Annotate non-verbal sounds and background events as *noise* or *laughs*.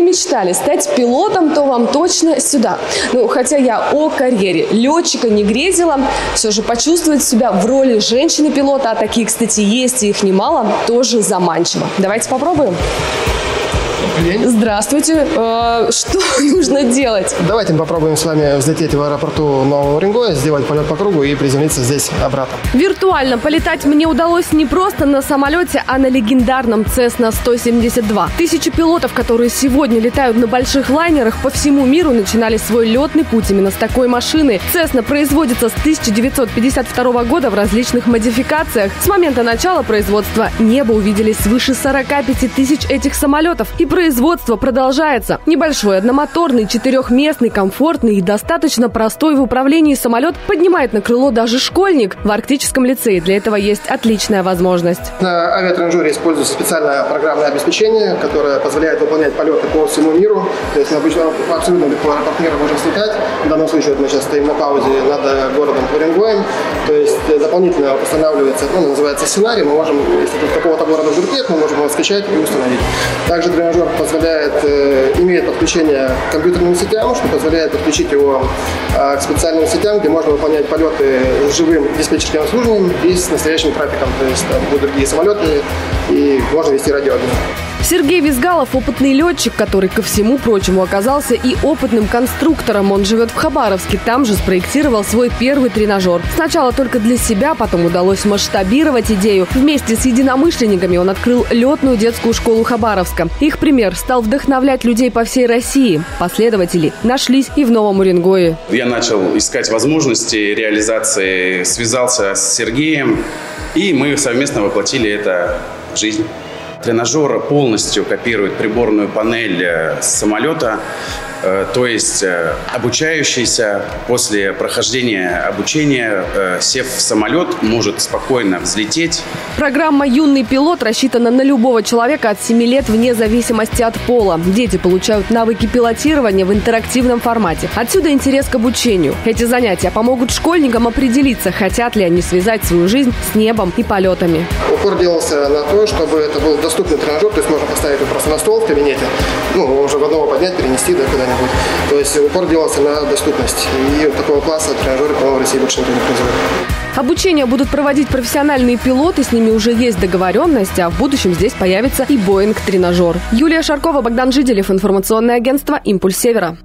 мечтали стать пилотом, то вам точно сюда. Ну, хотя я о карьере летчика не грезила, все же почувствовать себя в роли женщины-пилота, а такие, кстати, есть и их немало, тоже заманчиво. Давайте попробуем день. Здравствуйте. Э, что *laughs* нужно делать? Давайте мы попробуем с вами взлететь в аэропорту Нового Уренгоя, сделать полет по кругу и приземлиться здесь обратно. Виртуально полетать мне удалось не просто на самолете, а на легендарном Cessna 172. Тысячи пилотов, которые сегодня летают на больших лайнерах по всему миру, начинали свой летный путь именно с такой машины. Cessna производится с 1952 года в различных модификациях. С момента начала производства небо увидели свыше 45 тысяч этих самолетов и производство продолжается. Небольшой, одномоторный, четырехместный, комфортный и достаточно простой в управлении самолет поднимает на крыло даже школьник. В Арктическом лицее для этого есть отличная возможность. На авиатранжере используется специальное программное обеспечение, которое позволяет выполнять полеты по всему миру. То есть обычно абсолютно легко аэропорт мира можем слетать. В данном случае вот мы сейчас стоим на паузе над городом Уренгоем. Дополнительно устанавливается, ну, называется сценарий. Мы можем, если тут какого-то города вдруг нет, мы можем его скачать и установить. Также тренажер позволяет, э, имеет подключение к компьютерным сетям, что позволяет подключить его э, к специальным сетям, где можно выполнять полеты с живым диспетчерским обслуживанием и с настоящим трафиком. То есть там будут другие самолеты, и можно вести радиообмен. Сергей Визгалов – опытный летчик, который, ко всему прочему, оказался и опытным конструктором. Он живет в Хабаровске, там же спроектировал свой первый тренажер. Сначала только для себя, потом удалось масштабировать идею. Вместе с единомышленниками он открыл летную детскую школу Хабаровска. Их пример стал вдохновлять людей по всей России. Последователи нашлись и в Новом Уренгое. Я начал искать возможности реализации, связался с Сергеем, и мы совместно воплотили это в жизнь. Тренажер полностью копирует приборную панель э, самолета Э, то есть э, обучающийся после прохождения обучения, сев в самолет, может спокойно взлететь. Программа «Юный пилот» рассчитана на любого человека от 7 лет вне зависимости от пола. Дети получают навыки пилотирования в интерактивном формате. Отсюда интерес к обучению. Эти занятия помогут школьникам определиться, хотят ли они связать свою жизнь с небом и полетами. Упор делался на то, чтобы это был доступный тренажер, то есть можно поставить его просто на стол в кабинете, ну, уже в одного поднять, перенести да, куда-нибудь. То есть упор делался на доступность. И такого класса тренажеры, по-моему, в России больше никто не производит. Обучение будут проводить профессиональные пилоты, с ними уже есть договоренность, а в будущем здесь появится и Боинг-тренажер. Юлия Шаркова, Богдан Жиделев, информационное агентство «Импульс Севера».